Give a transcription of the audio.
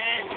Amen.